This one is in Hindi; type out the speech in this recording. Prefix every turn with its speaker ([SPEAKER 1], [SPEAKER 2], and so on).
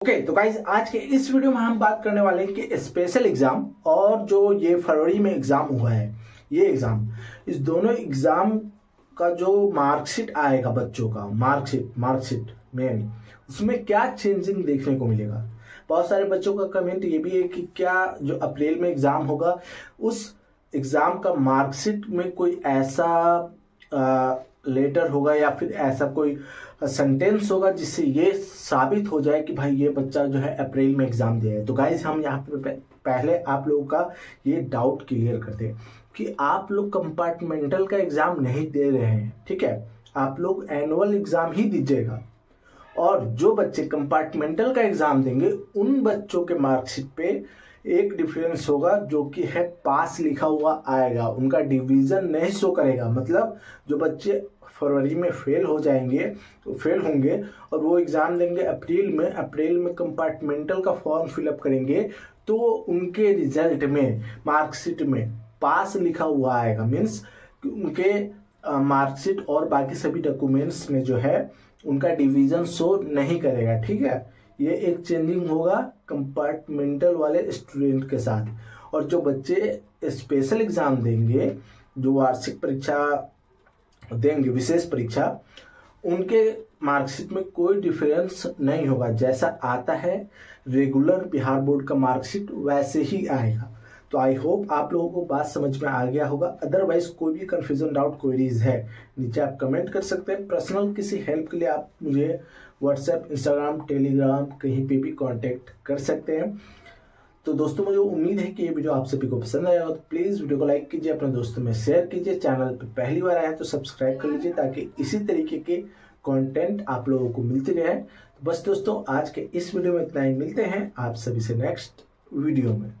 [SPEAKER 1] ओके okay, तो गाइज़ आज के इस वीडियो में हम बात करने वाले हैं कि स्पेशल एग्ज़ाम और जो ये फरवरी में एग्ज़ाम हुआ है ये एग्ज़ाम इस दोनों एग्ज़ाम का जो मार्कशीट आएगा बच्चों का मार्कशीट मार्कशीट मेन उसमें क्या चेंजिंग देखने को मिलेगा? बहुत सारे बच्चों का कमेंट ये भी है कि क्या जो अप्रैल में एग्ज़ाम होगा उस एग्ज़ाम का मार्कशीट में कोई ऐसा आ, लेटर होगा या फिर ऐसा कोई सेंटेंस होगा जिससे ये साबित हो जाए कि भाई ये बच्चा जो है अप्रैल में एग्ज़ाम दिया है। तो गाइज़ हम यहाँ पे पहले आप लोगों का ये डाउट क्लियर करते हैं कि आप लोग कंपार्टमेंटल का एग्ज़ाम नहीं दे रहे हैं, ठीक है? आप लोग एनुअल एग्ज़ाम ही दीजिएगा। और जो बच्चे कंपार्टमेंटल का एग्ज़ाम देंगे, उन बच्चों के मार्कशीट पे एक डिफरेंस होगा जो कि है पास लिखा हुआ आएगा। उनका डिवीज़न नहीं शो करेगा। मतलब जो बच्चे फरवरी में फेल हो जाएँगे तो फेल होंगे और वो एग्ज़ाम देंगे अप्रैल में अप्रैल में कंपार्टमेंटल का फॉर्म फिलअप करेंगे तो उनके रिज़ल्ट में मार्कशीट में पास लिखा हुआ आएगा। मीन्स उनके मार्कशीट और बाकी सभी डॉक्यूमेंट्स में जो है, उनका डिवीज़न शो नहीं करेगा। ठीक है? ये एक चेंजिंग होगा कंपार्टमेंटल वाले स्टूडेंट के साथ। और जो बच्चे स्पेशल एग्ज़ाम देंगे, जो वार्षिक परीक्षा देंगे, विशेष परीक्षा, उनके मार्कशीट में कोई डिफरेंस नहीं होगा। जैसा आता है रेगुलर बिहार बोर्ड का मार्कशीट वैसे ही आएगा। तो आई होप आप लोगों को बात समझ में आ गया होगा। अदरवाइज़ कोई भी कंफ्यूजन डाउट क्वेरीज है, नीचे आप कमेंट कर सकते हैं। पर्सनल किसी हेल्प के लिए आप मुझे व्हाट्सएप इंस्टाग्राम टेलीग्राम कहीं पे भी कांटेक्ट कर सकते हैं। तो दोस्तों, मुझे उम्मीद है कि ये वीडियो आप सभी को पसंद आया हो। तो प्लीज़ वीडियो को लाइक कीजिए, अपने दोस्तों में शेयर कीजिए। चैनल पर पहली बार आया तो सब्सक्राइब कर लीजिए ताकि इसी तरीके के कंटेंट आप लोगों को मिलते रहे बस दोस्तों, आज के इस वीडियो में इतना ही। मिलते हैं आप सभी से नेक्स्ट वीडियो में।